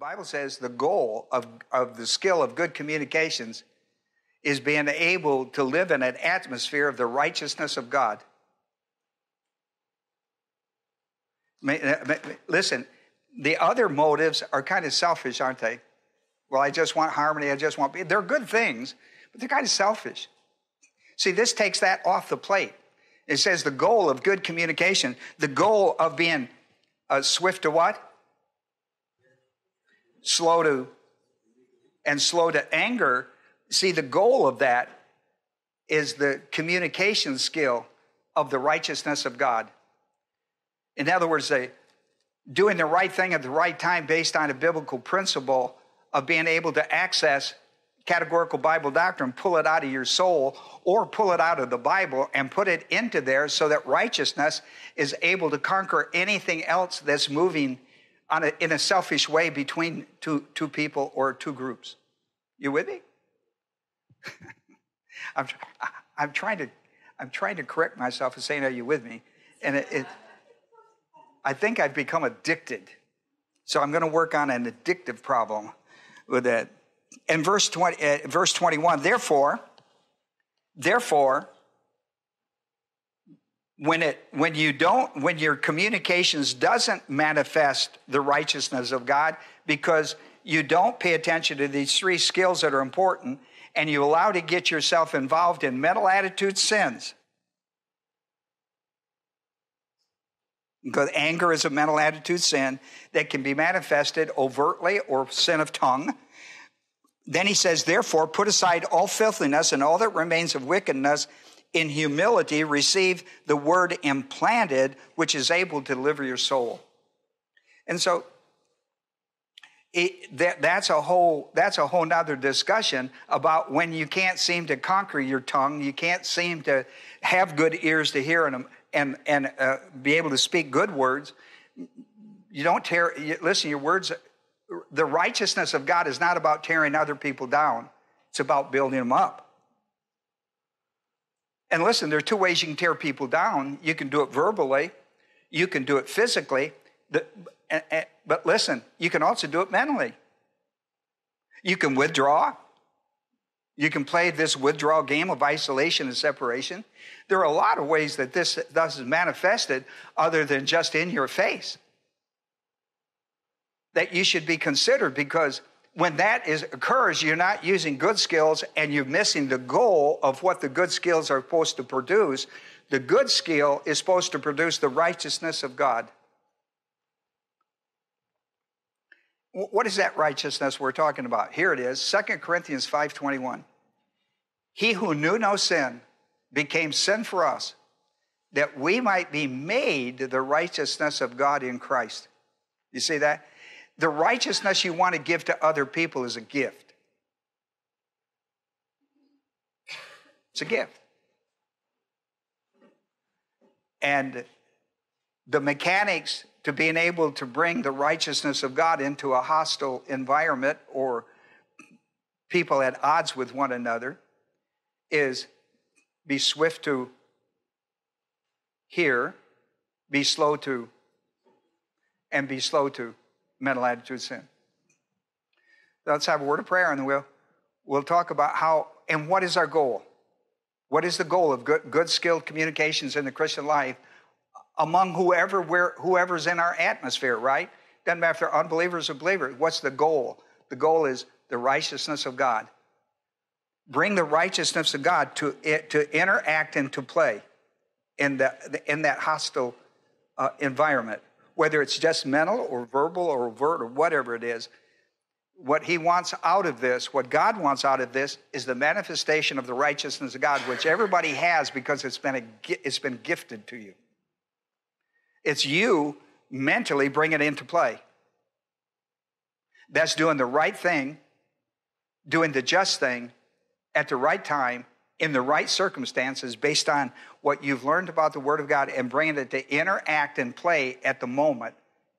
Bible says the goal of, of the skill of good communications is being able to live in an atmosphere of the righteousness of God. Listen, the other motives are kind of selfish, aren't they? Well, I just want harmony, I just want. They're good things, but they're kind of selfish. See, this takes that off the plate. It says the goal of good communication, the goal of being uh, swift to what? Slow to, and slow to anger. See, the goal of that is the communication skill of the righteousness of God. In other words, they, doing the right thing at the right time based on a biblical principle of being able to access categorical Bible doctrine, pull it out of your soul, or pull it out of the Bible and put it into there so that righteousness is able to conquer anything else that's moving a, in a selfish way between two, two people or two groups. You with me? I'm, I'm, trying to, I'm trying to correct myself and saying, Are you with me? And it, it I think I've become addicted. So I'm going to work on an addictive problem with that. In verse 20, uh, verse 21, therefore, therefore, when it when you don't when your communications doesn't manifest the righteousness of God because you don't pay attention to these three skills that are important and you allow to get yourself involved in mental attitude sins Because anger is a mental attitude sin that can be manifested overtly or sin of tongue. Then he says, therefore, put aside all filthiness and all that remains of wickedness. In humility, receive the word implanted, which is able to deliver your soul. And so it, that, that's a whole that's a whole nother discussion about when you can't seem to conquer your tongue, you can't seem to have good ears to hear and and, and uh, be able to speak good words. You don't tear, you, listen, your words, the righteousness of God is not about tearing other people down, it's about building them up. And listen, there are two ways you can tear people down. You can do it verbally, you can do it physically, but listen, you can also do it mentally. You can withdraw, you can play this withdrawal game of isolation and separation. There are a lot of ways that this thus is manifested other than just in your face. That you should be considered because when that is, occurs, you're not using good skills and you're missing the goal of what the good skills are supposed to produce. The good skill is supposed to produce the righteousness of God. What is that righteousness we're talking about? Here it is, 2 Corinthians 5:21. He who knew no sin became sin for us, that we might be made the righteousness of God in Christ. You see that? The righteousness you want to give to other people is a gift. It's a gift. And the mechanics to being able to bring the righteousness of God into a hostile environment or people at odds with one another is be swift to hear, be slow to, and be slow to mental attitude sin. Let's have a word of prayer and then we'll, we'll talk about how and what is our goal. What is the goal of good, good skilled communications in the Christian life among whoever we're, whoever's in our atmosphere, right? Doesn't matter if they're unbelievers or believers. What's the goal? The goal is the righteousness of God bring the righteousness of God to, it to interact and to play in that, in that hostile uh, environment, whether it's just mental or verbal or overt or whatever it is. What he wants out of this, what God wants out of this, is the manifestation of the righteousness of God, which everybody has because it's been, a, it's been gifted to you. It's you mentally bring it into play. That's doing the right thing, doing the just thing, at the right time in the right circumstances based on what you've learned about the Word of God and bringing it to interact and play at the moment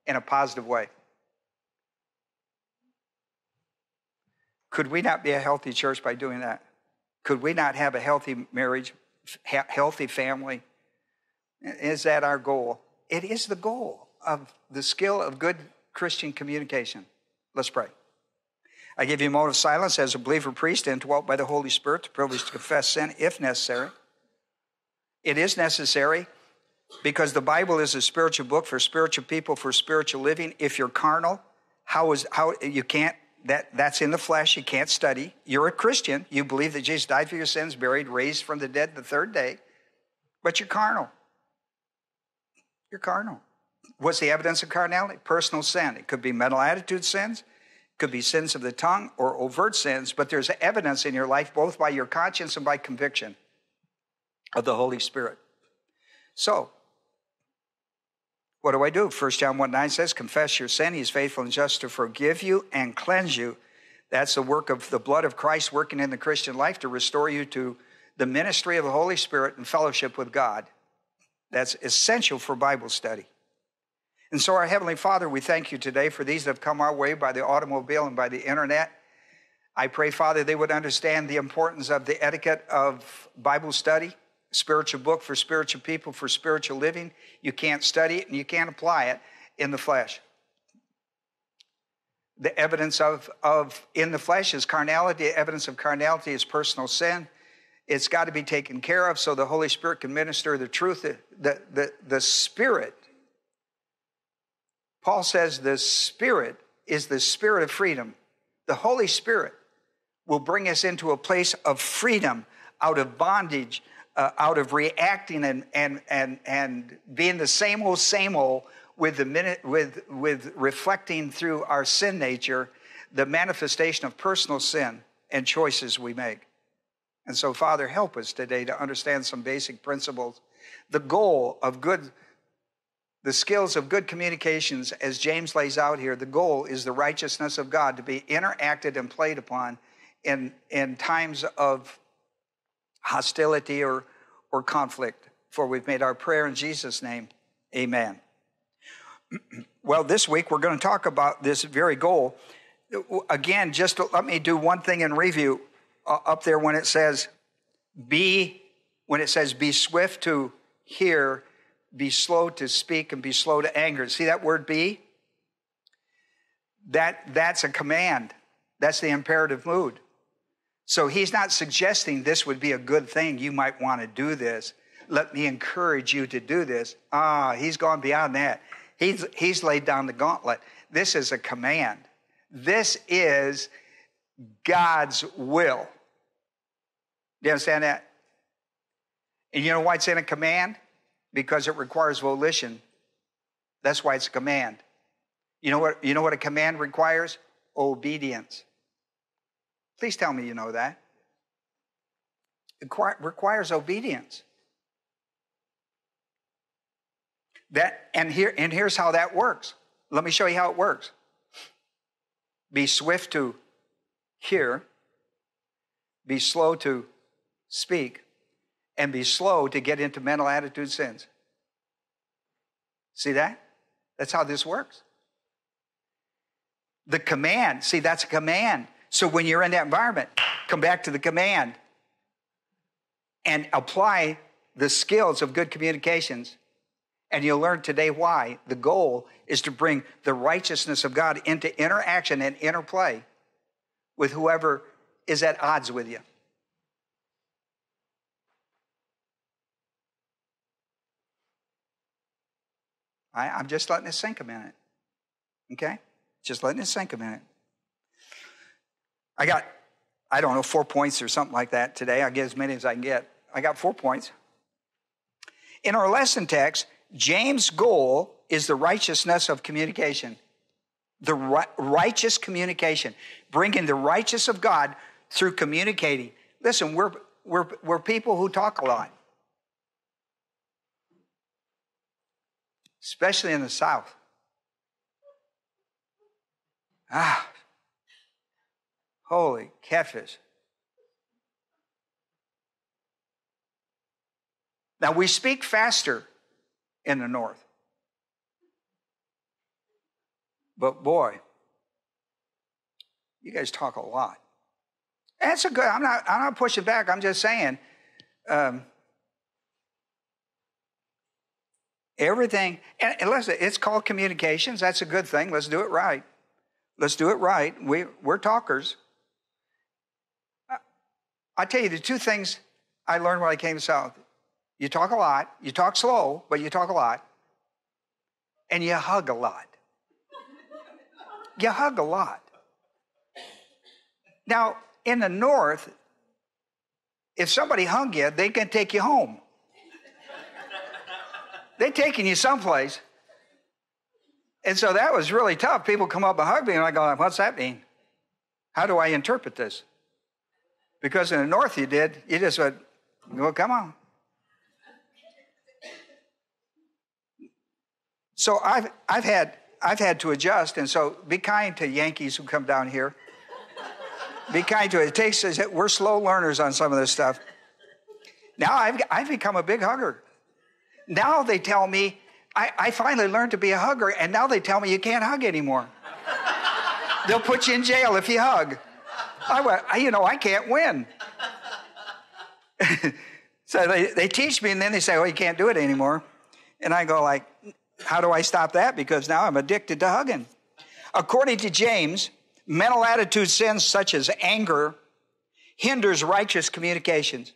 in a positive way. Could we not be a healthy church by doing that? Could we not have a healthy marriage, healthy family? Is that our goal? It is the goal of the skill of good Christian communication. Let's pray. I give you a moment of silence as a believer priest indwelt by the Holy Spirit, the privilege to confess sin if necessary. It is necessary because the Bible is a spiritual book for spiritual people, for spiritual living. If you're carnal, how is how you can't that that's in the flesh, you can't study. You're a Christian, you believe that Jesus died for your sins, buried, raised from the dead the third day, but you're carnal. You're carnal. What's the evidence of carnality? Personal sin. It could be mental attitude sins, could be sins of the tongue or overt sins, but there's evidence in your life both by your conscience and by conviction of the Holy Spirit. So, what do I do? 1 John 1 9 says, Confess your sin. He's faithful and just to forgive you and cleanse you. That's the work of the blood of Christ working in the Christian life to restore you to the ministry of the Holy Spirit and fellowship with God. That's essential for Bible study. And so, our Heavenly Father, we thank you today for these that have come our way by the automobile and by the internet. I pray, Father, they would understand the importance of the etiquette of Bible study spiritual book for spiritual people, for spiritual living. You can't study it and you can't apply it in the flesh. The evidence of, of in the flesh is carnality. The evidence of carnality is personal sin. It's got to be taken care of so the Holy Spirit can minister the truth. The, the, the, the Spirit, Paul says the Spirit is the Spirit of freedom. The Holy Spirit will bring us into a place of freedom out of bondage uh, out of reacting and, and, and, and being the same old, same old with, the minute, with, with reflecting through our sin nature the manifestation of personal sin and choices we make. And so, Father, help us today to understand some basic principles. The goal of good, the skills of good communications, as James lays out here, the goal is the righteousness of God to be interacted and played upon in, in times of hostility or, or conflict. For we've made our prayer in Jesus' name. Amen. well, this week we're going to talk about this very goal. Again, just let me do one thing in review uh, up there when it says, be, when it says, be swift to hear, be slow to speak, and be slow to anger. See that word be? That, that's a command. That's the imperative mood. So he's not suggesting this would be a good thing. You might want to do this. Let me encourage you to do this. Ah, he's gone beyond that. He's, he's laid down the gauntlet. This is a command. This is God's will. Do you understand that? And you know why it's in a command? Because it requires volition. That's why it's a command. You know what, you know what a command requires? Obedience. Please tell me you know that. It requires obedience. That and here and here's how that works. Let me show you how it works. Be swift to hear, be slow to speak, and be slow to get into mental attitude sins. See that? That's how this works. The command, see, that's a command. So when you're in that environment, come back to the command and apply the skills of good communications. And you'll learn today why. The goal is to bring the righteousness of God into interaction and interplay with whoever is at odds with you. I, am just letting it sink a minute. Okay? Just letting it sink a minute. I got, I don't know, four points or something like that today. I get as many as I can get. I got four points. In our lesson text, James' goal is the righteousness of communication. The righteous communication, bringing the righteous of God through communicating. Listen, we're, we're, we're people who talk a lot, especially in the South. Ah, Holy catfish. Now we speak faster in the north. But boy, you guys talk a lot. That's a good, I'm not, I'm not pushing back. I'm just saying, um, everything, and, and listen, it's called communications. That's a good thing. Let's do it right. Let's do it right. We, we're talkers. I, I tell you, the two things I learned when I came south you talk a lot, you talk slow, but you talk a lot, and you hug a lot. you hug a lot. Now, in the north, if somebody hung you, they can take you home. They're taking you someplace. And so that was really tough. People come up and hug me, and I go, What's that mean? How do I interpret this? Because in the north, you did, you just went, Well, come on. So I've, I've, had, I've had to adjust, and so be kind to Yankees who come down here. be kind to it. It takes, we're slow learners on some of this stuff. Now I've, I've become a big hugger. Now they tell me, I, I finally learned to be a hugger, and now they tell me you can't hug anymore. They'll put you in jail if you hug. I went, you know, I can't win. so they, they teach me, and then they say, well, you can't do it anymore. And I go like, how do I stop that? Because now I'm addicted to hugging. According to James, mental attitude sins such as anger hinders righteous communications.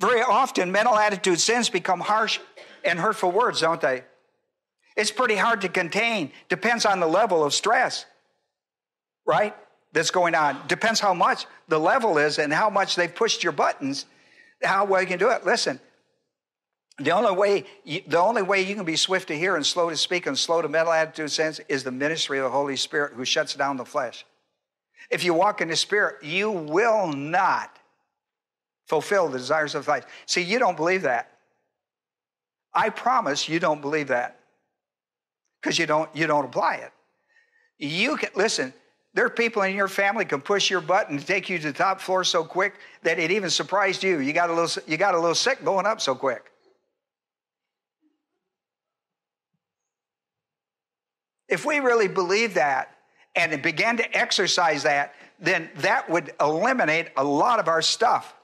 Very often, mental attitude sins become harsh and hurtful words, don't they? It's pretty hard to contain. Depends on the level of stress, right? That's going on. Depends how much the level is and how much they've pushed your buttons, how well you can do it. Listen, the only way, the only way you can be swift to hear and slow to speak and slow to mental attitude sins is the ministry of the Holy Spirit who shuts down the flesh. If you walk in the Spirit, you will not fulfill the desires of life. See, you don't believe that. I promise you don't believe that because you don't you don't apply it. You can listen. There are people in your family can push your button to take you to the top floor so quick that it even surprised you. You got a little you got a little sick going up so quick. If we really believe that and began to exercise that, then that would eliminate a lot of our stuff.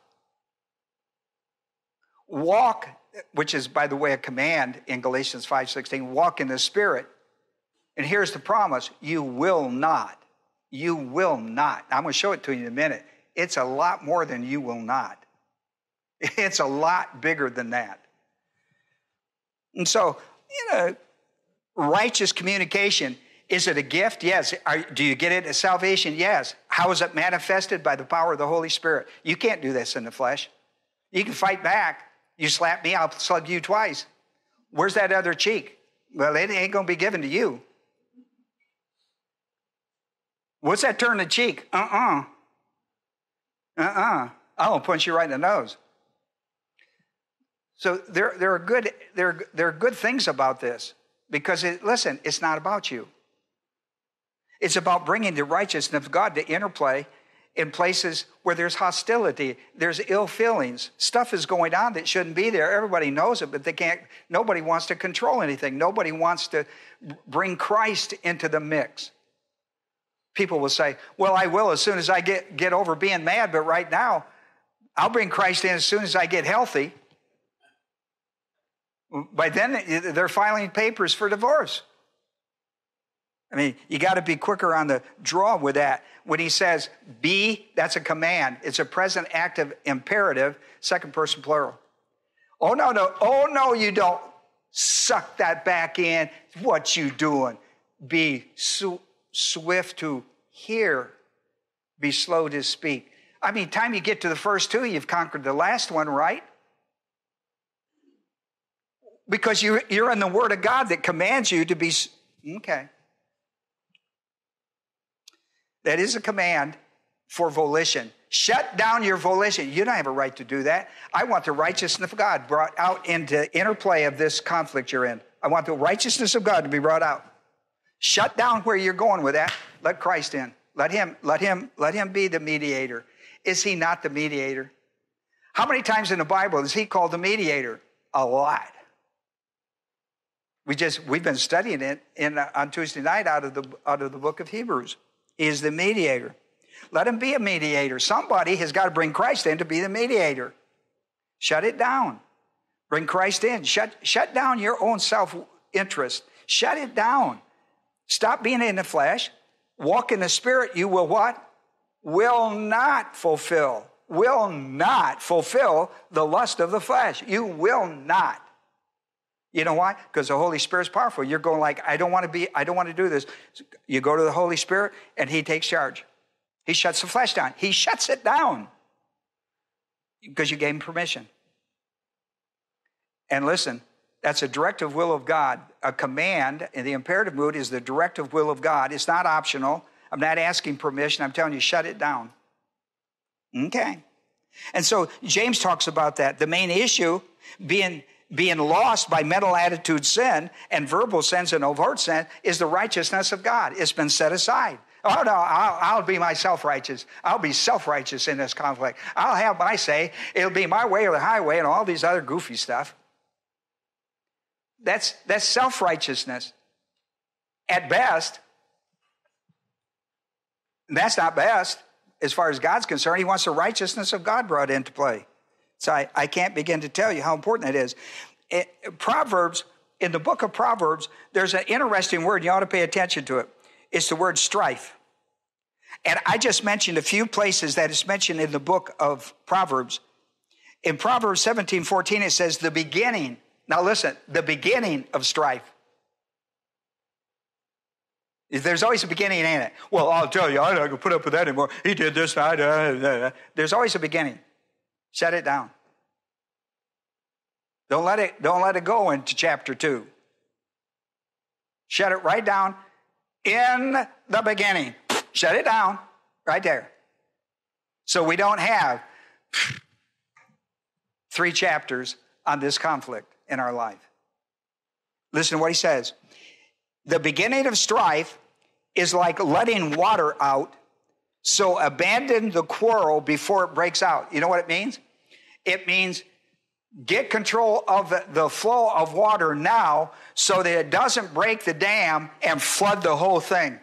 Walk, which is by the way a command in Galatians 5:16, walk in the spirit. And here's the promise, you will not. You will not. I'm going to show it to you in a minute. It's a lot more than you will not. It's a lot bigger than that. And so, you know, righteous communication. Is it a gift? Yes. Are, do you get it at salvation? Yes. How is it manifested? By the power of the Holy Spirit. You can't do this in the flesh. You can fight back. You slap me, I'll slug you twice. Where's that other cheek? Well, it ain't going to be given to you. What's that turn the cheek? Uh uh-uh. uh. Uh-uh. I'll punch you right in the nose. So there, there, are good, there, there are good things about this. Because, it, listen, it's not about you. It's about bringing the righteousness of God to interplay in places where there's hostility, there's ill feelings. Stuff is going on that shouldn't be there. Everybody knows it, but they can't, nobody wants to control anything. Nobody wants to bring Christ into the mix. People will say, Well, I will as soon as I get, get over being mad, but right now, I'll bring Christ in as soon as I get healthy. By then, they're filing papers for divorce. I mean, you got to be quicker on the draw with that. When he says be, that's a command. It's a present active imperative, second person plural. Oh, no, no. Oh, no, you don't. Suck that back in. What you doing? Be swift to hear, be slow to speak. I mean, time you get to the first two, you've conquered the last one, right? because you, you're in the Word of God that commands you to be. Okay. That is a command for volition. Shut down your volition. You don't have a right to do that. I want the righteousness of God brought out into interplay of this conflict you're in. I want the righteousness of God to be brought out. Shut down where you're going with that. Let Christ in. Let him, let him, let him be the mediator. Is he not the mediator? How many times in the Bible is he called the mediator? A lot. We just we've been studying it in, on Tuesday night out of the out of the book of Hebrews. Is the mediator. Let him be a mediator. Somebody has got to bring Christ in to be the mediator. Shut it down. Bring Christ in. Shut shut down your own self interest. Shut it down. Stop being in the flesh. walk in the Spirit, you will what? Will not fulfill, will not fulfill the lust of the flesh. You will not. You know why? Because the Holy Spirit's powerful. You're going like, I don't want to be, I don't want to do this. You go to the Holy Spirit and He takes charge. He shuts the flesh down. He shuts it down because you gave Him permission. And listen, that's a directive will of God. A command in the imperative mood is the directive will of God. It's not optional. I'm not asking permission. I'm telling you, shut it down. Okay. And so James talks about that. The main issue being being lost by mental attitude sin and verbal sins and overt sin is the righteousness of God. It's been set aside. Oh, no, I'll, I'll be my self righteous. I'll be self righteous in this conflict. I'll have my say. It'll be my way or the highway and all these other goofy stuff. That's, that's self righteousness. At best, that's not best as far as God's concerned. He wants the righteousness of God brought into play. So I, I can't begin to tell you how important it is. It, Proverbs, in the book of Proverbs, there's an interesting word. You ought to pay attention to it. It's the word strife. And I just mentioned a few places that is mentioned in the book of Proverbs. In Proverbs 17 14, it says, the beginning. Now listen, the beginning of strife. There's always a beginning in it. Well, I'll tell you, I don't put up with that anymore. He did this. I, uh, There's always a beginning. Shut it down. Don't let it, don't let it go into chapter two. Shut it right down in the beginning. Shut it down right there. So we don't have three chapters on this conflict in our life. Listen to what he says. The beginning of strife is like letting water out, so abandon the quarrel before it breaks out. You know what it means? It means get control of the flow of water now so that it doesn't break the dam and flood the whole thing.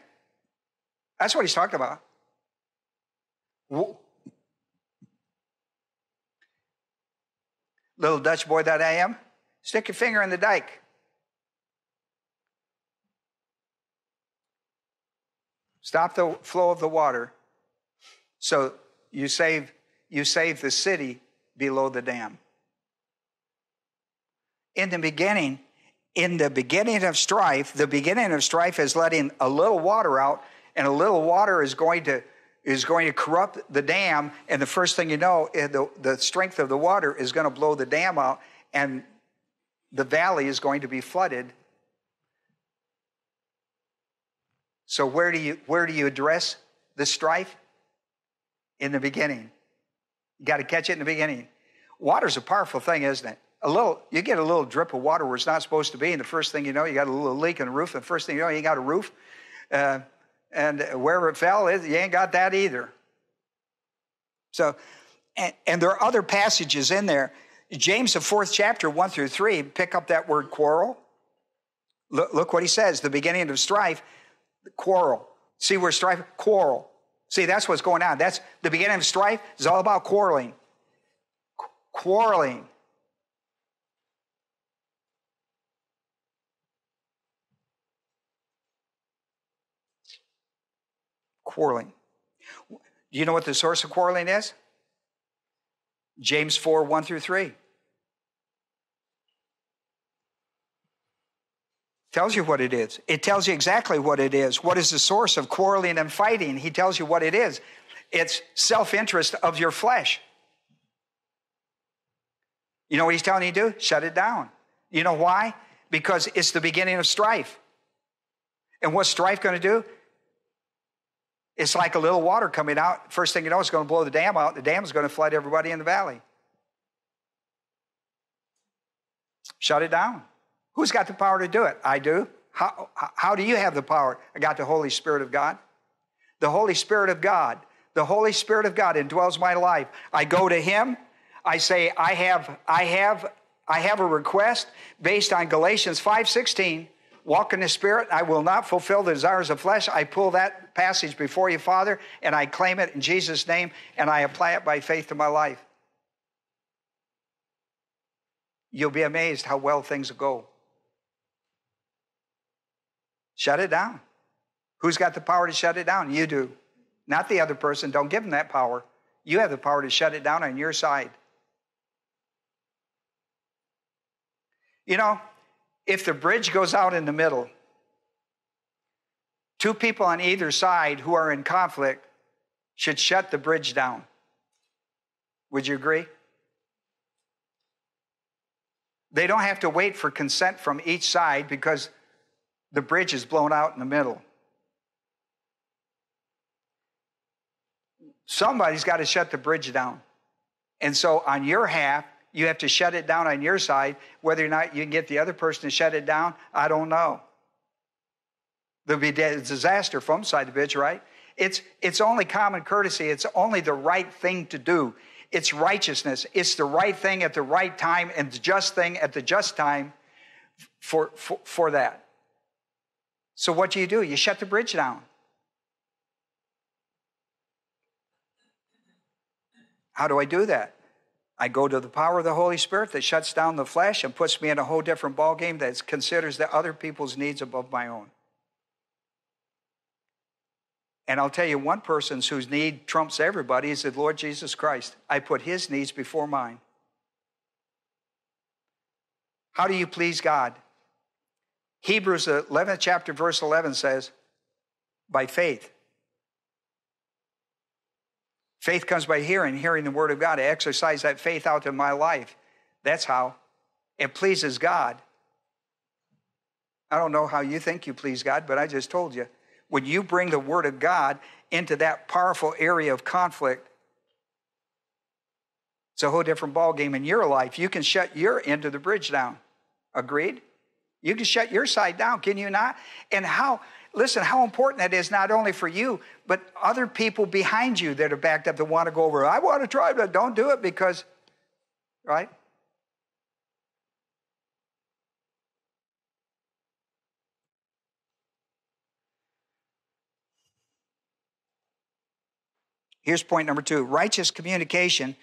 That's what he's talking about. Little Dutch boy that I am, stick your finger in the dike. Stop the flow of the water so you save, you save the city below the dam. In the beginning, in the beginning of strife, the beginning of strife is letting a little water out, and a little water is going to is going to corrupt the dam, and the first thing you know, eh, the, the strength of the water is going to blow the dam out, and the valley is going to be flooded. So where do you where do you address the strife? In the beginning. Got to catch it in the beginning. Water's a powerful thing, isn't it? A little, you get a little drip of water where it's not supposed to be, and the first thing you know, you got a little leak in the roof. And the first thing you know, you ain't got a roof, uh, and wherever it fell, you ain't got that either. So, and, and there are other passages in there. James, the fourth chapter, one through three, pick up that word quarrel. Look, look what he says: the beginning of strife, the quarrel. See where strife, quarrel. See, that's what's going on. That's the beginning of strife is all about quarreling. Qu- quarreling. Quarreling. Do you know what the source of quarreling is? James 4 1 through 3. Tells you what it is. It tells you exactly what it is. What is the source of quarreling and fighting? He tells you what it is. It's self interest of your flesh. You know what he's telling you to do? Shut it down. You know why? Because it's the beginning of strife. And what's strife going to do? It's like a little water coming out. First thing you know, it's going to blow the dam out. The dam is going to flood everybody in the valley. Shut it down. Who's got the power to do it? I do. How, how do you have the power? I got the Holy Spirit of God. The Holy Spirit of God. The Holy Spirit of God indwells my life. I go to Him. I say, I have, I have, I have a request based on Galatians 5:16. Walk in the Spirit. I will not fulfill the desires of flesh. I pull that passage before you, Father, and I claim it in Jesus' name, and I apply it by faith to my life. You'll be amazed how well things go. Shut it down. Who's got the power to shut it down? You do. Not the other person. Don't give them that power. You have the power to shut it down on your side. You know, if the bridge goes out in the middle, two people on either side who are in conflict should shut the bridge down. Would you agree? They don't have to wait for consent from each side because the bridge is blown out in the middle. Somebody's got to shut the bridge down. And so on your half, you have to shut it down on your side. Whether or not you can get the other person to shut it down, I don't know. There'll be a disaster from side of the bridge, right? It's, it's only common courtesy. It's only the right thing to do. It's righteousness. It's the right thing at the right time and the just thing at the just time for, for, for that. So, what do you do? You shut the bridge down. How do I do that? I go to the power of the Holy Spirit that shuts down the flesh and puts me in a whole different ballgame that considers the other people's needs above my own. And I'll tell you, one person whose need trumps everybody is the Lord Jesus Christ. I put his needs before mine. How do you please God? Hebrews 11th chapter, verse 11 says, by faith. Faith comes by hearing, hearing the word of God. I exercise that faith out in my life. That's how it pleases God. I don't know how you think you please God, but I just told you when you bring the Word of God into that powerful area of conflict, it's a whole different ballgame in your life. You can shut your end of the bridge down. Agreed? You can shut your side down, can you not? And how, listen, how important that is not only for you, but other people behind you that are backed up that want to go over. I want to try, but don't do it because, right? Here's point number two righteous communication.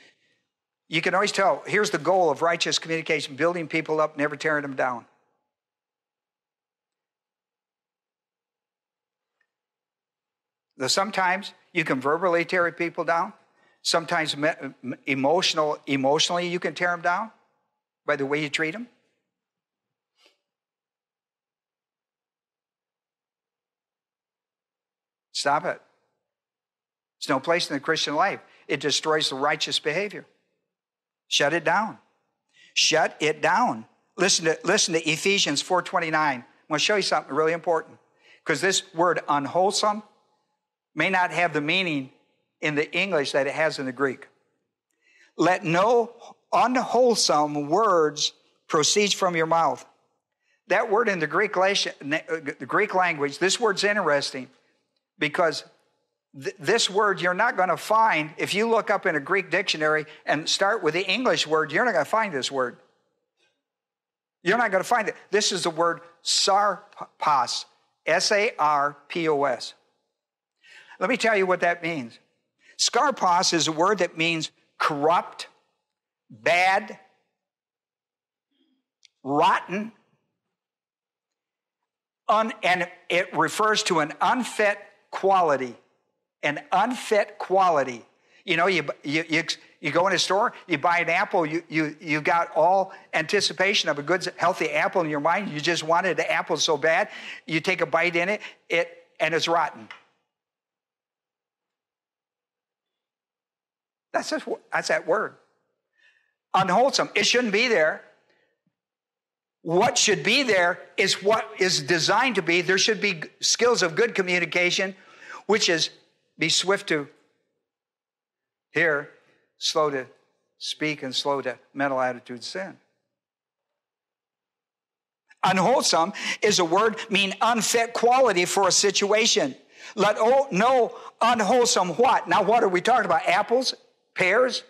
You can always tell, here's the goal of righteous communication building people up, never tearing them down. Though sometimes you can verbally tear people down, sometimes emotional, emotionally you can tear them down by the way you treat them. Stop it. There's no place in the Christian life. It destroys the righteous behavior. Shut it down. Shut it down. Listen to, listen to Ephesians 4.29. I'm going to show you something really important. Because this word unwholesome may not have the meaning in the English that it has in the Greek. Let no unwholesome words proceed from your mouth. That word in the Greek, the Greek language, this word's interesting because th- this word you're not going to find if you look up in a Greek dictionary and start with the English word, you're not going to find this word. You're not going to find it. This is the word sarpos, S A R P O S. Let me tell you what that means. Skarpos is a word that means corrupt, bad, rotten, un, and it refers to an unfit quality an unfit quality. You know, you, you, you, you, go in a store, you buy an apple, you, you, you got all anticipation of a good, healthy apple in your mind. You just wanted the apple so bad. You take a bite in it, it and it's rotten. That's, just, that's that word. Unwholesome. It shouldn't be there. What should be there is what is designed to be. There should be skills of good communication, which is be swift to hear, slow to speak, and slow to mental attitude sin. Unwholesome is a word mean unfit quality for a situation. Let no unwholesome what? Now, what are we talking about? Apples, pears,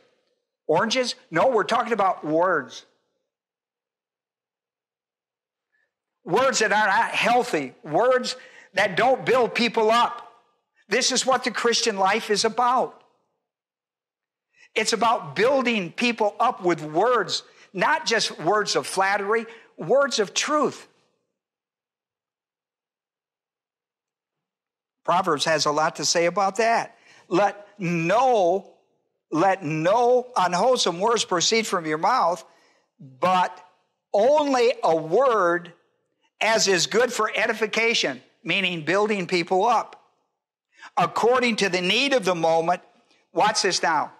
oranges? No, we're talking about words. Words that are not healthy, words that don't build people up. This is what the Christian life is about. It's about building people up with words, not just words of flattery, words of truth. Proverbs has a lot to say about that. Let no, let no unwholesome words proceed from your mouth, but only a word as is good for edification, meaning building people up, according to the need of the moment. Watch this now.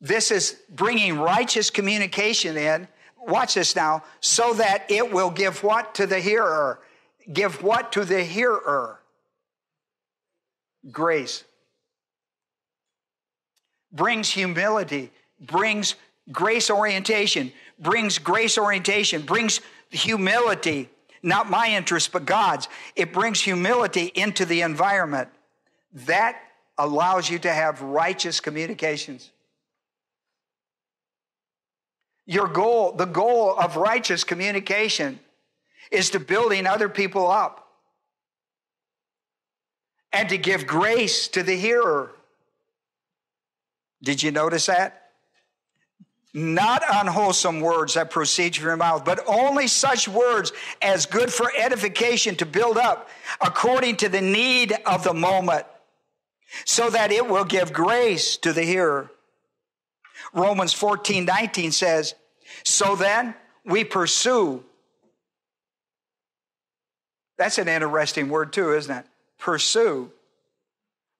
This is bringing righteous communication in. Watch this now, so that it will give what to the hearer? Give what to the hearer? Grace. Brings humility, brings grace orientation, brings grace orientation, brings humility, not my interest, but God's. It brings humility into the environment. That allows you to have righteous communications. Your goal, the goal of righteous communication is to building other people up and to give grace to the hearer. Did you notice that? Not unwholesome words that proceed from your mouth, but only such words as good for edification to build up according to the need of the moment, so that it will give grace to the hearer. Romans 14, 19 says, So then we pursue. That's an interesting word, too, isn't it? Pursue.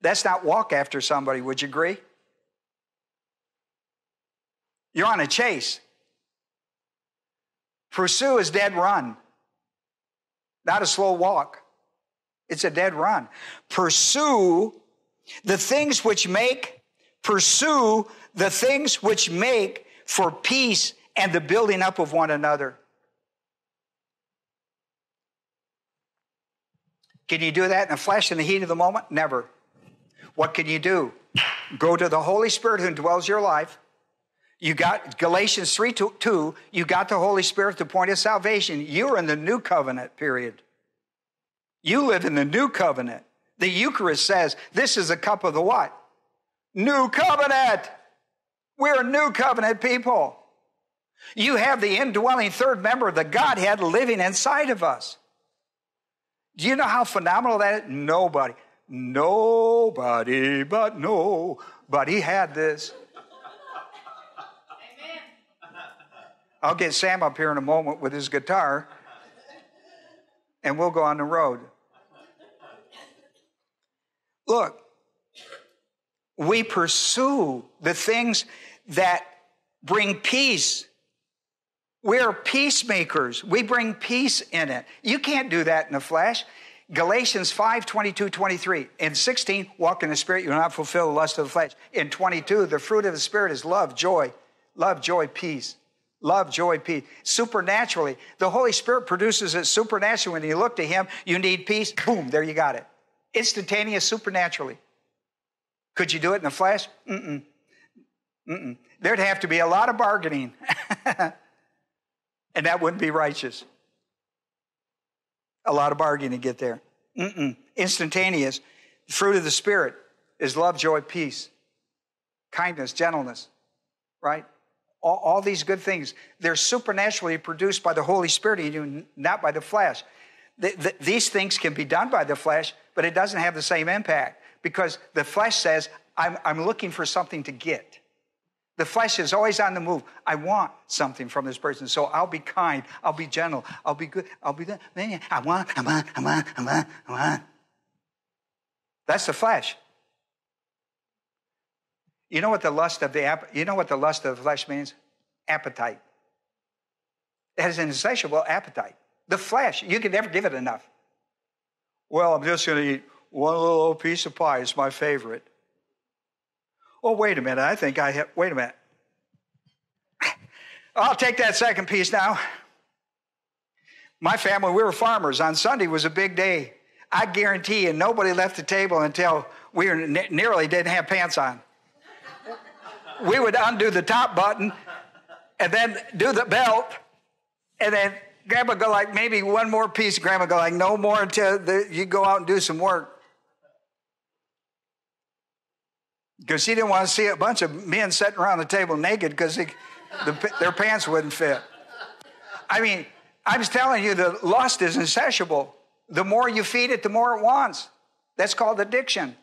That's not walk after somebody, would you agree? You're on a chase. Pursue is dead run, not a slow walk. It's a dead run. Pursue the things which make, pursue the things which make for peace and the building up of one another. Can you do that in the flesh in the heat of the moment? Never. What can you do? Go to the Holy Spirit who dwells your life. You got Galatians 3 2, you got the Holy Spirit, the point of salvation. You're in the new covenant period. You live in the new covenant. The Eucharist says this is a cup of the what? New covenant. We're new covenant people. You have the indwelling third member of the Godhead living inside of us. Do you know how phenomenal that is? Nobody, nobody but nobody had this. I'll get Sam up here in a moment with his guitar and we'll go on the road. Look, we pursue the things that bring peace. We're peacemakers. We bring peace in it. You can't do that in the flesh. Galatians 5, 22, 23. In 16, walk in the Spirit, you will not fulfill the lust of the flesh. In 22, the fruit of the Spirit is love, joy, love, joy, peace. Love, joy, peace. Supernaturally. The Holy Spirit produces it supernaturally. When you look to Him, you need peace. Boom, there you got it. Instantaneous, supernaturally. Could you do it in the flesh? Mm-mm. Mm-mm. There'd have to be a lot of bargaining. and that wouldn't be righteous. A lot of bargaining to get there. Mm-mm. Instantaneous. The fruit of the Spirit is love, joy, peace, kindness, gentleness, right? All, all these good things, they're supernaturally produced by the Holy Spirit in you, not by the flesh. The, the, these things can be done by the flesh, but it doesn't have the same impact because the flesh says, I'm, I'm looking for something to get. The flesh is always on the move. I want something from this person, so I'll be kind, I'll be gentle, I'll be good, I'll be that. I want, I want, I want, I want, I want. That's the flesh. You know what the lust of the you know what the lust of the flesh means? Appetite. It has an insatiable appetite. The flesh, you can never give it enough. Well, I'm just going to eat one little piece of pie. It's my favorite. Oh, wait a minute. I think I have. Wait a minute. I'll take that second piece now. My family, we were farmers. On Sunday was a big day. I guarantee you, nobody left the table until we nearly didn't have pants on we would undo the top button and then do the belt, and then grandma go like maybe one more piece. Grandma go like no more until the, you go out and do some work. Because she didn't want to see a bunch of men sitting around the table naked because the, their pants wouldn't fit. I mean, I was telling you, the lust is insatiable. The more you feed it, the more it wants. That's called addiction.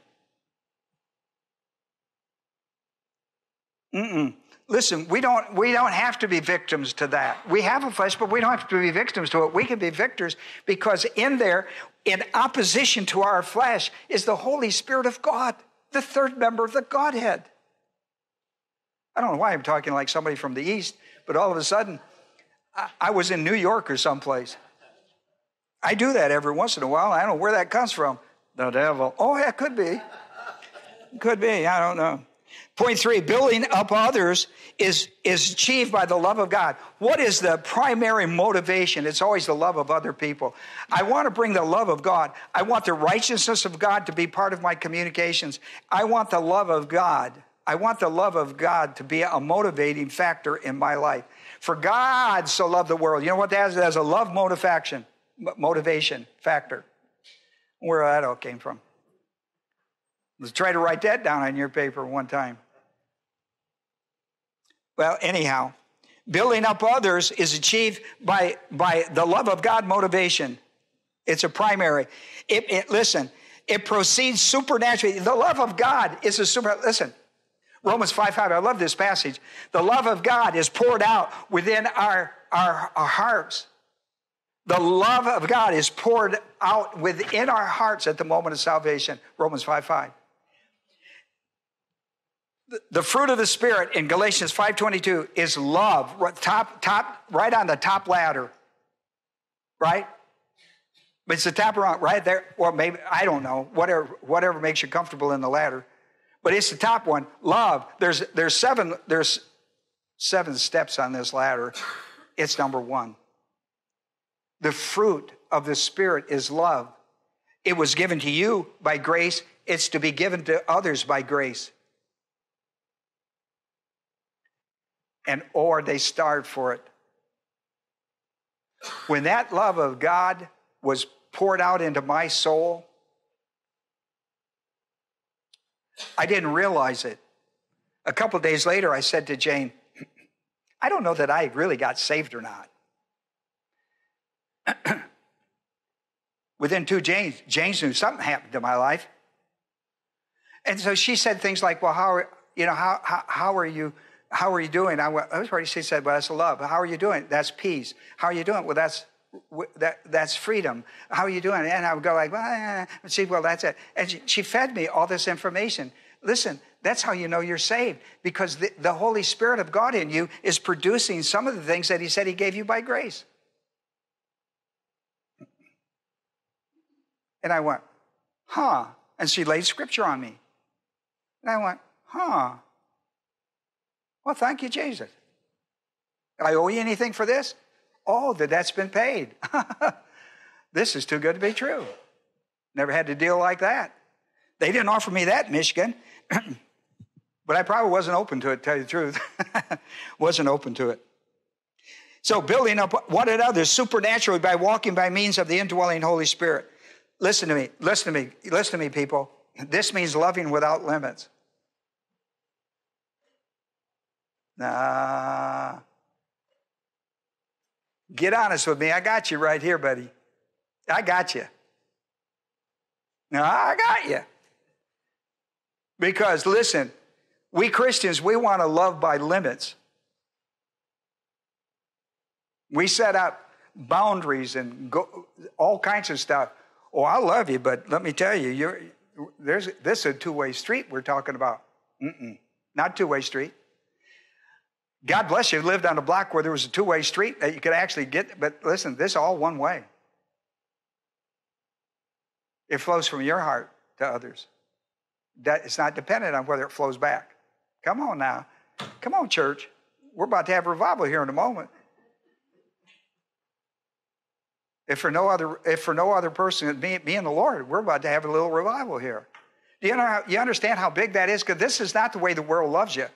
Mm-mm. Listen, we don't, we don't have to be victims to that. We have a flesh, but we don't have to be victims to it. We can be victors because in there, in opposition to our flesh, is the Holy Spirit of God, the third member of the Godhead. I don't know why I'm talking like somebody from the East, but all of a sudden, I, I was in New York or someplace. I do that every once in a while. I don't know where that comes from. The devil. Oh, yeah, could be. Could be. I don't know. Point three, building up others is, is achieved by the love of God. What is the primary motivation? It's always the love of other people. I want to bring the love of God. I want the righteousness of God to be part of my communications. I want the love of God. I want the love of God to be a motivating factor in my life. For God so loved the world. You know what that is? It has a love motivation, motivation factor. Where that all came from. Let's try to write that down on your paper one time. Well, anyhow, building up others is achieved by, by the love of God motivation. It's a primary. It, it, listen, it proceeds supernaturally. The love of God is a super, listen, Romans 5 5, I love this passage. The love of God is poured out within our, our, our hearts. The love of God is poured out within our hearts at the moment of salvation. Romans 5 5 the fruit of the spirit in galatians 5.22 is love top top right on the top ladder right? But it's the top right there or maybe i don't know whatever whatever makes you comfortable in the ladder. But it's the top one love. There's there's seven there's seven steps on this ladder. It's number one. The fruit of the spirit is love. It was given to you by grace. It's to be given to others by grace and or they starved for it. When that love of God was poured out into my soul, I didn't realize it. A couple days later, I said to Jane, I don't know that I really got saved or not. Within two James, James knew something happened to my life. And so she said things like, Well, how you know, how, how, how are you? How are you doing? I went, I was already, She said, well, that's love. How are you doing? That's peace. How are you doing? Well, that's that, that's freedom. How are you doing? And I would go like, well, eh. and see, well, that's it. And she, she, fed me all this information. Listen, that's how you know you're saved because the, the Holy Spirit of God in you is producing some of the things that He said He gave you by grace. And I went, huh. And she laid scripture on me. And I went, huh. Well, thank you, Jesus. I owe you anything for this? Oh, the debt's been paid. this is too good to be true. Never had to deal like that. They didn't offer me that Michigan, but I probably wasn't open to it, tell you the truth. wasn't open to it. So, building up one another supernaturally by walking by means of the indwelling Holy Spirit. Listen to me, listen to me, listen to me, people. This means loving without limits. Nah. Get honest with me. I got you right here, buddy. I got you. No, I got you. Because listen, we Christians, we want to love by limits. We set up boundaries and go, all kinds of stuff. Oh, I love you, but let me tell you, you're, there's, this is a two way street we're talking about. Mm-mm, not two way street. God bless you, lived on a block where there was a two way street that you could actually get, but listen, this is all one way. It flows from your heart to others. That it's not dependent on whether it flows back. Come on now. Come on, church. We're about to have revival here in a moment. If for no other, if for no other person, me, me and the Lord, we're about to have a little revival here. Do you know? You understand how big that is? Because this is not the way the world loves you.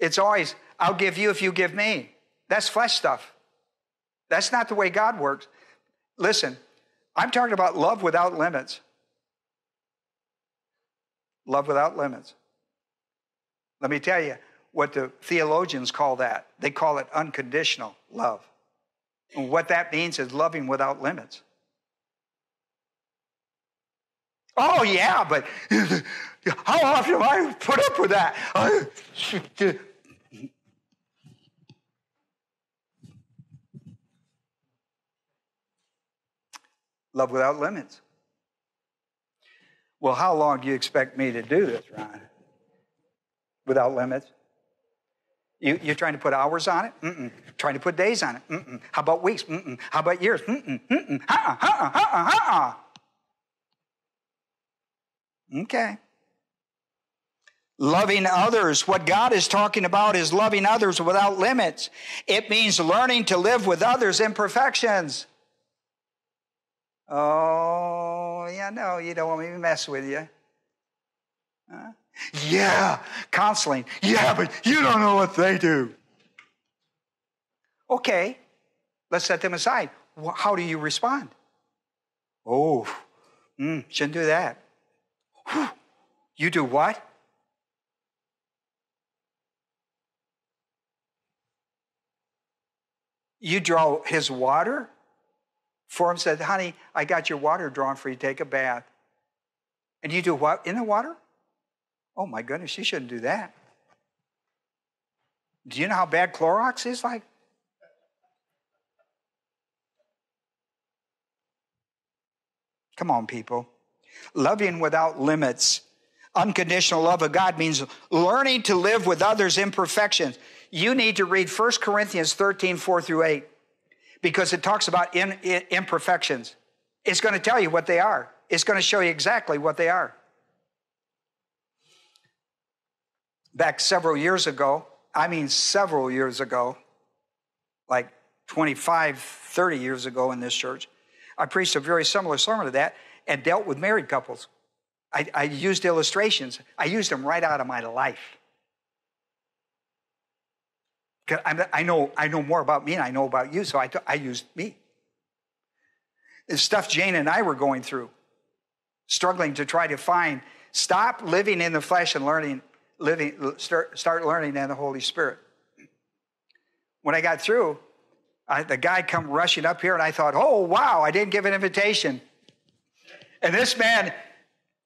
It's always, I'll give you if you give me. That's flesh stuff. That's not the way God works. Listen, I'm talking about love without limits. Love without limits. Let me tell you what the theologians call that. They call it unconditional love. And what that means is loving without limits. Oh, yeah, but how often have I put up with that? Love without limits. Well, how long do you expect me to do this, Ron? Without limits? You, you're trying to put hours on it? Mm-mm. Trying to put days on it? Mm-mm. How about weeks? Mm-mm. How about years? Mm-mm. Mm-mm. Uh-uh. Uh-uh. Uh-uh. Okay. Loving others. What God is talking about is loving others without limits. It means learning to live with others' imperfections. Oh, yeah, no, you don't want me to mess with you. Huh? Yeah, counseling. Yeah, but you don't know what they do. Okay, let's set them aside. How do you respond? Oh, mm, shouldn't do that. You do what? You draw his water for him, said, Honey, I got your water drawn for you take a bath. And you do what in the water? Oh my goodness, you shouldn't do that. Do you know how bad Clorox is like? Come on, people. Loving without limits. Unconditional love of God means learning to live with others' imperfections. You need to read 1 Corinthians 13, 4 through 8, because it talks about in, in, imperfections. It's going to tell you what they are, it's going to show you exactly what they are. Back several years ago, I mean, several years ago, like 25, 30 years ago in this church, I preached a very similar sermon to that and dealt with married couples. I, I used illustrations, I used them right out of my life. I know, I know more about me and I know about you, so I, I used me. The stuff Jane and I were going through, struggling to try to find, stop living in the flesh and learning, living, start, start learning in the Holy Spirit. When I got through, I, the guy come rushing up here and I thought, oh, wow, I didn't give an invitation. And this man,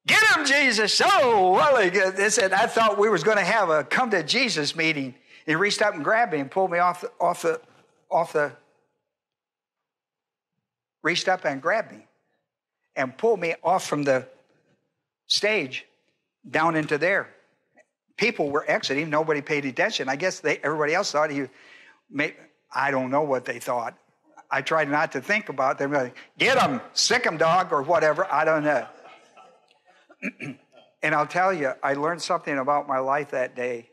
get him, Jesus. Oh, well, they said, I thought we was going to have a come to Jesus meeting. He reached up and grabbed me and pulled me off the, off the, off the, reached up and grabbed me and pulled me off from the stage down into there. People were exiting. Nobody paid attention. I guess they, everybody else thought he, may, I don't know what they thought. I tried not to think about them. Like, Get them, sick them, dog, or whatever. I don't know. and I'll tell you, I learned something about my life that day.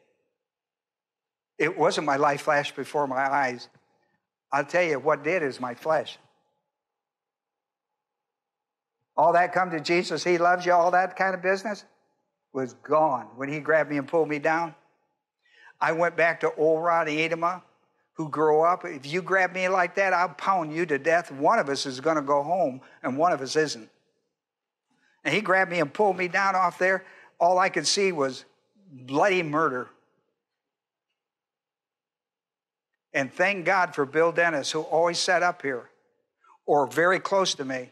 It wasn't my life flashed before my eyes. I'll tell you what did is my flesh. All that come to Jesus, He loves you, all that kind of business was gone when He grabbed me and pulled me down. I went back to old Ronnie Adema, who grow up, if you grab me like that, I'll pound you to death. One of us is going to go home, and one of us isn't. And he grabbed me and pulled me down off there. All I could see was bloody murder. And thank God for Bill Dennis, who always sat up here or very close to me.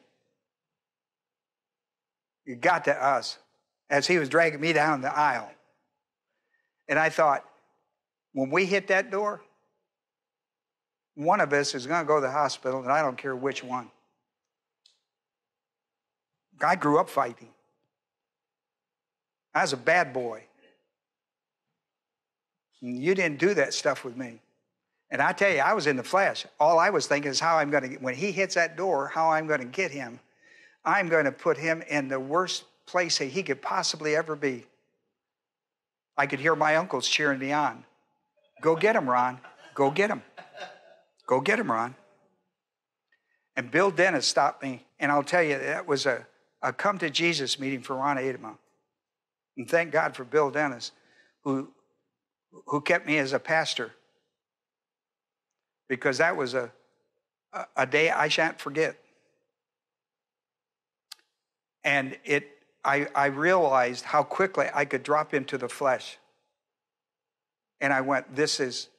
He got to us as he was dragging me down the aisle. And I thought, when we hit that door, one of us is going to go to the hospital, and I don't care which one. I grew up fighting. I was a bad boy. And you didn't do that stuff with me. And I tell you, I was in the flesh. All I was thinking is how I'm going to, when he hits that door, how I'm going to get him. I'm going to put him in the worst place he could possibly ever be. I could hear my uncles cheering me on. Go get him, Ron. Go get him. Go get him, Ron. And Bill Dennis stopped me, and I'll tell you, that was a, a come to Jesus meeting for Ron Adema. And thank God for Bill Dennis, who, who kept me as a pastor, because that was a, a, day I shan't forget. And it, I, I realized how quickly I could drop into the flesh. And I went, This is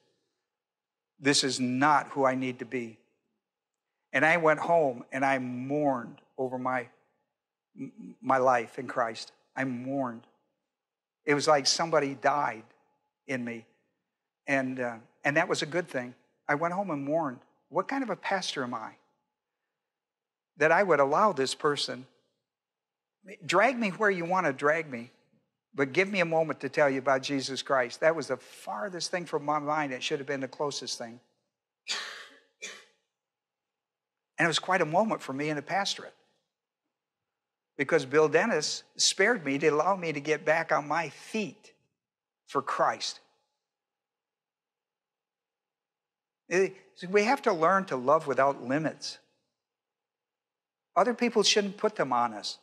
this is not who I need to be. And I went home and I mourned over my, my life in Christ. I mourned. It was like somebody died in me. And, uh, and that was a good thing. I went home and mourned. What kind of a pastor am I? That I would allow this person, drag me where you want to drag me, but give me a moment to tell you about Jesus Christ. That was the farthest thing from my mind. It should have been the closest thing. And it was quite a moment for me in the pastorate because Bill Dennis spared me to allow me to get back on my feet for Christ. Eh, we have to learn to love without limits. Other people shouldn't put them on us.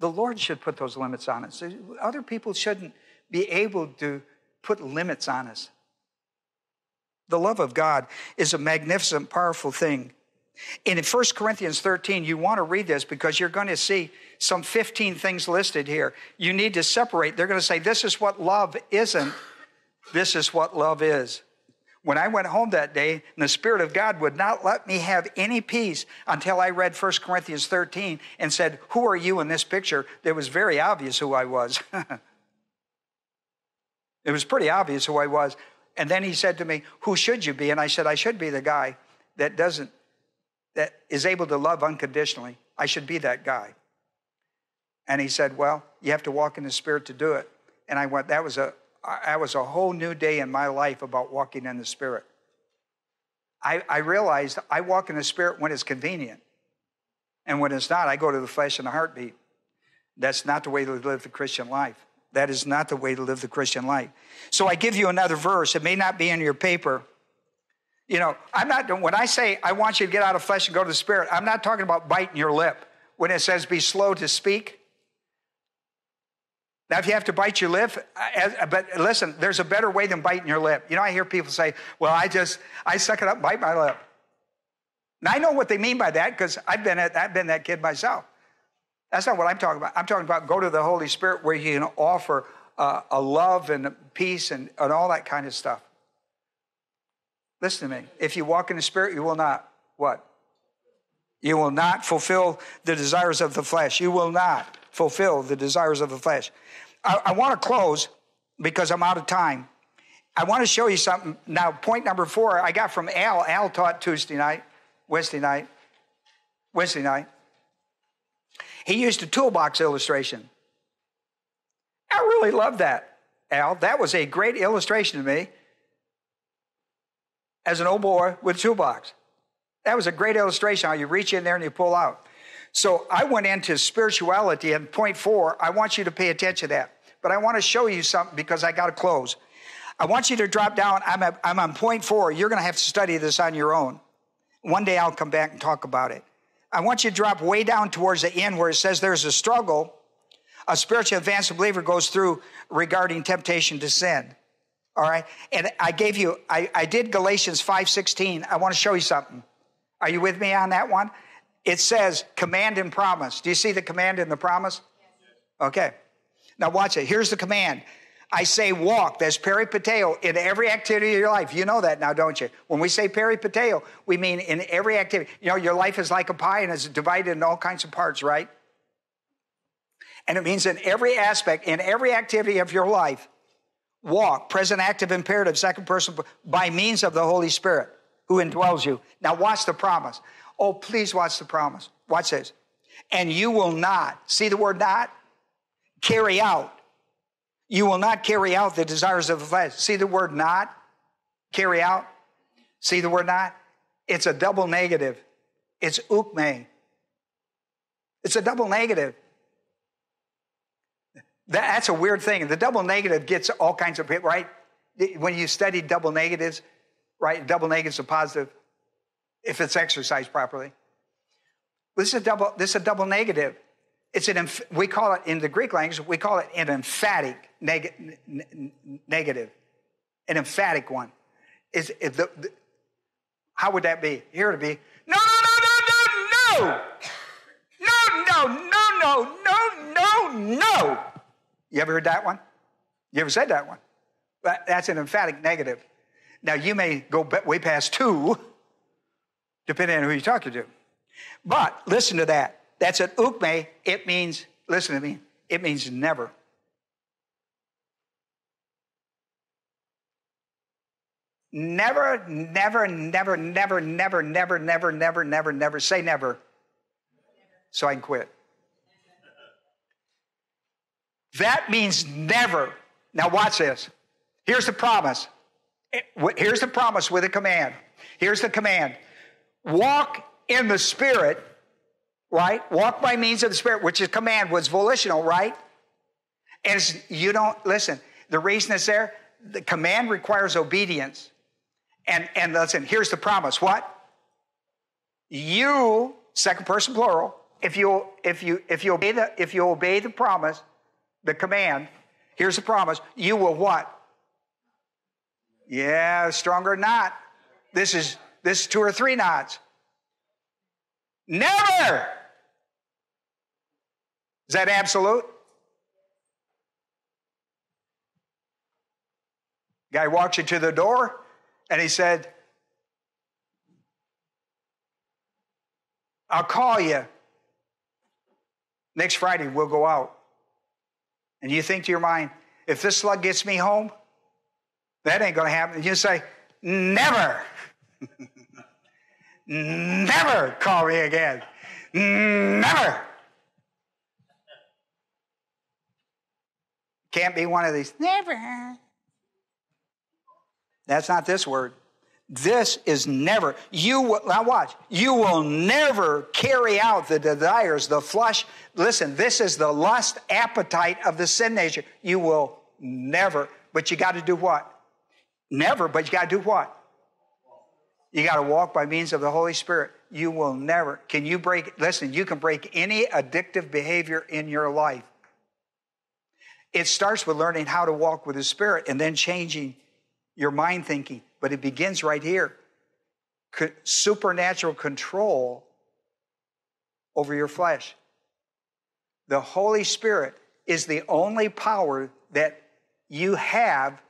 The Lord should put those limits on us. Other people shouldn't be able to put limits on us. The love of God is a magnificent, powerful thing. And in 1 Corinthians 13, you want to read this because you're going to see some 15 things listed here. You need to separate. They're going to say, This is what love isn't, this is what love is. When I went home that day, the Spirit of God would not let me have any peace until I read 1 Corinthians 13 and said, Who are you in this picture? It was very obvious who I was. it was pretty obvious who I was. And then he said to me, Who should you be? And I said, I should be the guy that doesn't, that is able to love unconditionally. I should be that guy. And he said, Well, you have to walk in the Spirit to do it. And I went, That was a, that was a whole new day in my life about walking in the Spirit. I, I realized I walk in the Spirit when it's convenient. And when it's not, I go to the flesh and the heartbeat. That's not the way to live the Christian life. That is not the way to live the Christian life. So I give you another verse. It may not be in your paper. You know, I'm not, when I say I want you to get out of flesh and go to the Spirit, I'm not talking about biting your lip. When it says be slow to speak, now, if you have to bite your lip, but listen, there's a better way than biting your lip. You know, I hear people say, well, I just, I suck it up, bite my lip. And I know what they mean by that because I've been, I've been that kid myself. That's not what I'm talking about. I'm talking about go to the Holy Spirit where you can offer uh, a love and peace and, and all that kind of stuff. Listen to me. If you walk in the Spirit, you will not, what? You will not fulfill the desires of the flesh. You will not fulfill the desires of the flesh. I, I want to close because I'm out of time. I want to show you something. Now, point number four, I got from Al. Al taught Tuesday night, Wednesday night, Wednesday night. He used a toolbox illustration. I really love that, Al. That was a great illustration to me as an old boy with a toolbox. That was a great illustration how you reach in there and you pull out. So I went into spirituality and point four, I want you to pay attention to that. But I want to show you something because I got to close. I want you to drop down. I'm, at, I'm on point four. You're going to have to study this on your own. One day I'll come back and talk about it. I want you to drop way down towards the end where it says there's a struggle a spiritual advanced believer goes through regarding temptation to sin. All right. And I gave you, I, I did Galatians 5.16. I want to show you something. Are you with me on that one? It says command and promise. Do you see the command and the promise? Okay. Now watch it. Here's the command. I say walk. That's peripateo in every activity of your life. You know that now, don't you? When we say peripateo, we mean in every activity. You know, your life is like a pie and it's divided into all kinds of parts, right? And it means in every aspect, in every activity of your life, walk, present active imperative, second person, by means of the Holy Spirit who indwells you. Now watch the promise. Oh, please watch the promise. Watch this. And you will not, see the word not? Carry out. You will not carry out the desires of the flesh. See the word not? Carry out. See the word not? It's a double negative. It's ukme. It's a double negative. That's a weird thing. The double negative gets all kinds of, right? When you study double negatives, right? Double negatives are positive if it's exercised properly. This is a double, this is a double negative. It's an, we call it, in the Greek language, we call it an emphatic neg- negative, an emphatic one. Is, is the, the, how would that be? Here it would be, no, no, no, no, no, no, no, no, no, no, no. You ever heard that one? You ever said that one? That's an emphatic negative. Now, you may go way past two, depending on who you're talking to. But listen to that. That's an ukme. It means, listen to me, it means never. Never, never, never, never, never, never, never, never, never, never, say never. So I can quit. That means never. Now, watch this. Here's the promise. Here's the promise with a command. Here's the command walk in the Spirit, right? Walk by means of the Spirit, which is command, was volitional, right? And you don't, listen, the reason it's there, the command requires obedience. And, and listen, here's the promise. What? You, second person plural, if you if you if you obey the if you obey the promise, the command, here's the promise, you will what? Yeah, stronger not. This is this is two or three knots. Never. Is that absolute? Guy walks you to the door, and he said, I'll call you. Next Friday, we'll go out. And you think to your mind, if this slug gets me home, that ain't going to happen. And You say, never, never call me again. Never. Can't be one of these. Never. That's not this word. This is never, you will, now watch, you will never carry out the desires, the flesh. Listen, this is the lust appetite of the sin nature. You will never, but you got to do what? Never, but you got to do what? You got to walk by means of the Holy Spirit. You will never, can you break, listen, you can break any addictive behavior in your life. It starts with learning how to walk with the Spirit and then changing your mind thinking, but it begins right here. Supernatural control over your flesh. The Holy Spirit is the only power that you have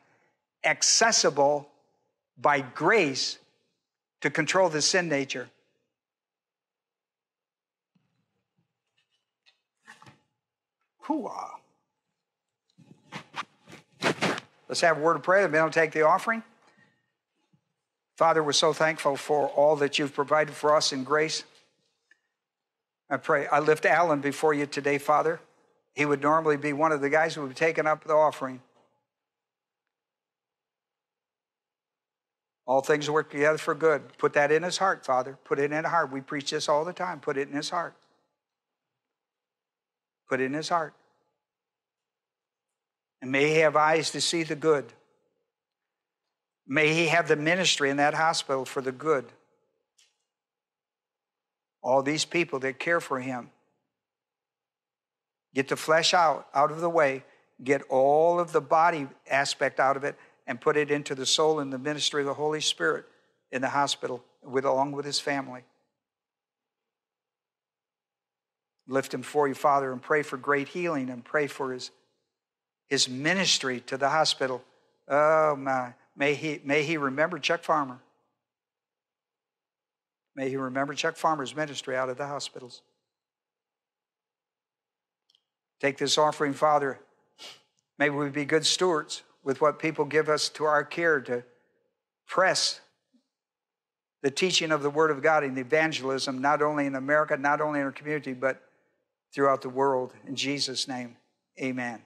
accessible by grace to control the sin nature. Let's have a word of prayer, then we'll take the offering. Father, we're so thankful for all that you've provided for us in grace. I pray, I lift Alan before you today, Father. He would normally be one of the guys who would have taken up the offering. All things work together for good. Put that in his heart, Father. Put it in his heart. We preach this all the time. Put it in his heart. Put it in his heart. And may he have eyes to see the good. May he have the ministry in that hospital for the good. All these people that care for him. Get the flesh out, out of the way. Get all of the body aspect out of it and put it into the soul and the ministry of the Holy Spirit in the hospital with, along with his family. Lift him for you, Father, and pray for great healing and pray for his his ministry to the hospital. Oh, my. May he, may he remember Chuck Farmer. May he remember Chuck Farmer's ministry out of the hospitals. Take this offering, Father. May we be good stewards with what people give us to our care to press the teaching of the Word of God and evangelism, not only in America, not only in our community, but throughout the world. In Jesus' name, amen.